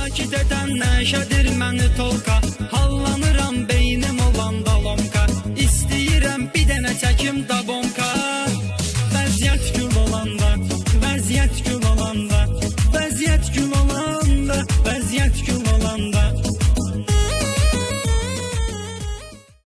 sakit edən nəşədir məni tolka. Hallanıram beynim olan dalonka. İstəyirəm bir dənə çəkim dabonka Vəziyyət gül olanda, vəziyyət gül olanda Vəziyyət gül olanda, vəziyyət gül olanda.